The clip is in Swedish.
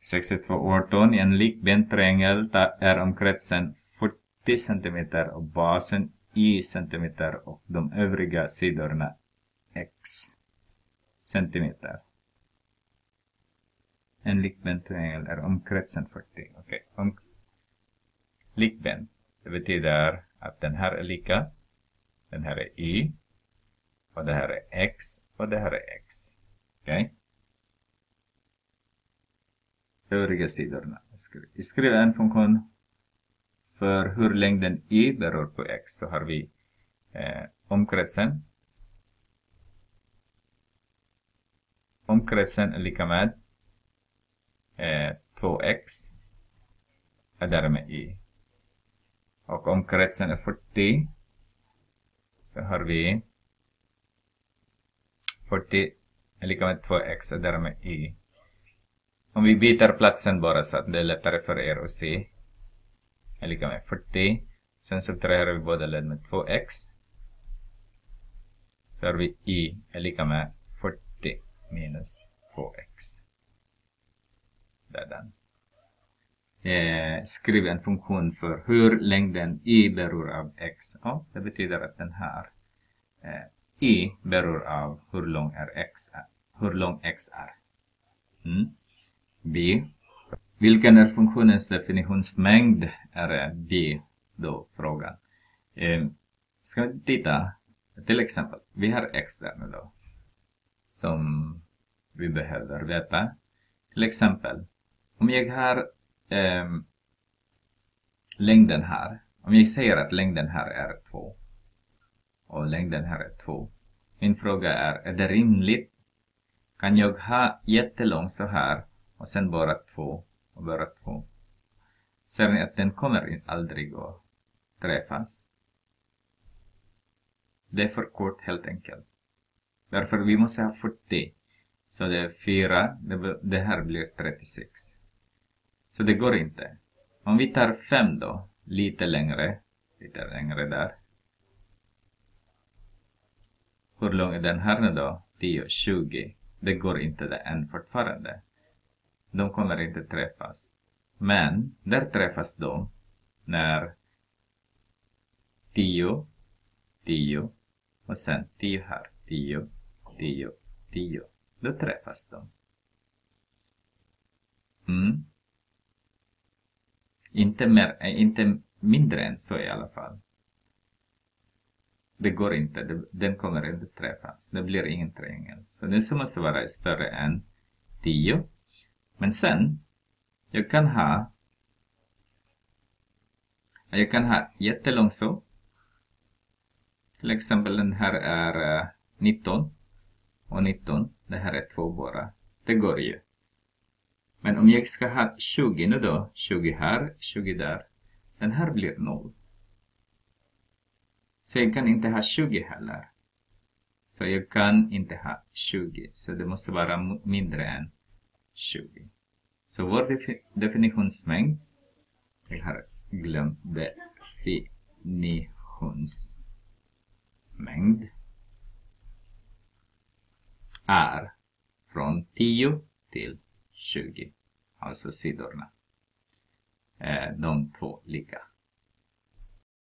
6218 i en likbent triangel är omkretsen 40 cm och basen y cm och de övriga sidorna x cm. En likbent triangel är omkretsen 40. Okej, okay. om, likbent. Det betyder att den här är lika, den här är y, och det här är x, och det här är x. Okej? Okay? Övriga sidorna. Skriv en funktion för hur längden y beror på x så har vi eh, omkretsen. Omkretsen är lika med eh, 2x är därmed y. Och omkretsen är 40 så har vi 40 är lika med 2x är därmed y. Om vi byter platsen bara så att det är lättare för er att se är lika med 40. Sen subtraherar vi båda led med 2x. Så har vi y är lika med 40 minus 2x. Där den eh, skriv en funktion för hur längden y beror av x. Ja, det betyder att den här eh, y beror av hur lång är x är. Hur lång x är. Mm. B. Vilken är funktionens definitionsmängd? Är B då frågan. Eh, ska vi titta. Till exempel, vi har x där nu då. Som vi behöver veta. Till exempel, om jag har eh, längden här. Om jag säger att längden här är 2 och längden här är 2. Min fråga är, är det rimligt? Kan jag ha jättelång så här och sen bara två och bara två. Ser ni att den kommer aldrig att träffas? Det är för kort helt enkelt. Därför vi måste ha 40. Så det är 4, det här blir 36. Så det går inte. Om vi tar 5 då, lite längre, lite längre där. Hur lång är den här nu då? 10, 20. Det går inte det än fortfarande. De kommer inte träffas. Men, där träffas de när 10, 10 och sen 10 här, 10, 10, 10. Då träffas de. Mm. Inte, mer, eh, inte mindre än så i alla fall. Det går inte, den kommer inte träffas. Det blir ingen triangel. Så den måste vara större än 10. Men sen, jag kan ha jag kan ha jättelång så. Till exempel den här är eh, 19 och 19. Det här är två bara. Det går ju. Men om jag ska ha 20 nu då, 20 här, 20 där, den här blir 0. Så jag kan inte ha 20 heller. Så jag kan inte ha 20, så det måste vara mindre än 20. Så vår definitionsmängd, jag har glömt definitionsmängd, är från 10 till 20. Alltså sidorna. Eh, de två lika.